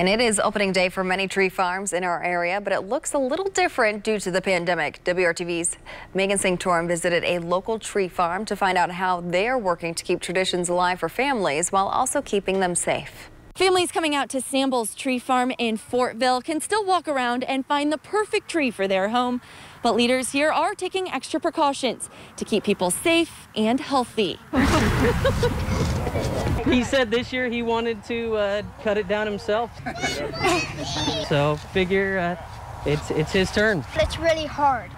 And it is opening day for many tree farms in our area, but it looks a little different due to the pandemic. WRTV's Megan Sanctorum visited a local tree farm to find out how they're working to keep traditions alive for families while also keeping them safe. Families coming out to Samble's Tree Farm in Fortville can still walk around and find the perfect tree for their home. But leaders here are taking extra precautions to keep people safe and healthy. he said this year he wanted to uh, cut it down himself. so figure uh, it's it's his turn. It's really hard.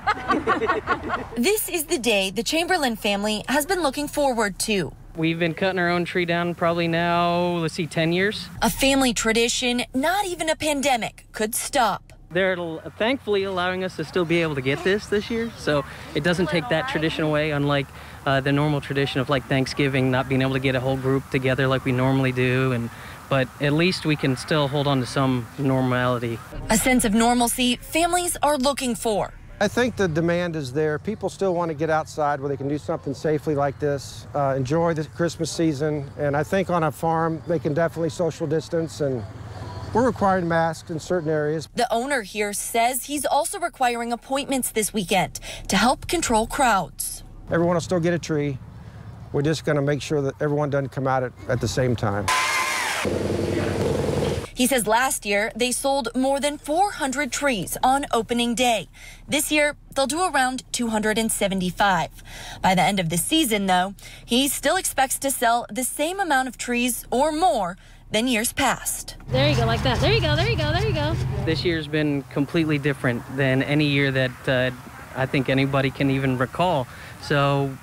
this is the day the Chamberlain family has been looking forward to. We've been cutting our own tree down probably now, let's see, 10 years. A family tradition not even a pandemic could stop. They're thankfully allowing us to still be able to get this this year, so it doesn't take that tradition away, unlike uh, the normal tradition of like Thanksgiving, not being able to get a whole group together like we normally do. And but at least we can still hold on to some normality. A sense of normalcy families are looking for. I think the demand is there. People still want to get outside where they can do something safely like this, uh, enjoy the Christmas season, and I think on a farm they can definitely social distance and we're requiring masks in certain areas. The owner here says he's also requiring appointments this weekend to help control crowds. Everyone will still get a tree. We're just going to make sure that everyone doesn't come out at, at the same time. He says last year they sold more than 400 trees on opening day. This year they'll do around 275. By the end of the season, though, he still expects to sell the same amount of trees or more than years past. There you go, like that. There you go, there you go, there you go. This year's been completely different than any year that uh, I think anybody can even recall. So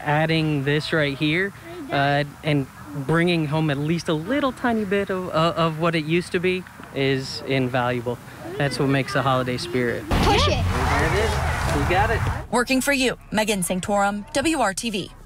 adding this right here uh, and bringing home at least a little tiny bit of, uh, of what it used to be is invaluable. That's what makes the holiday spirit. Push it. There it is. You got it. Working for you, Megan Sanctorum, WRTV.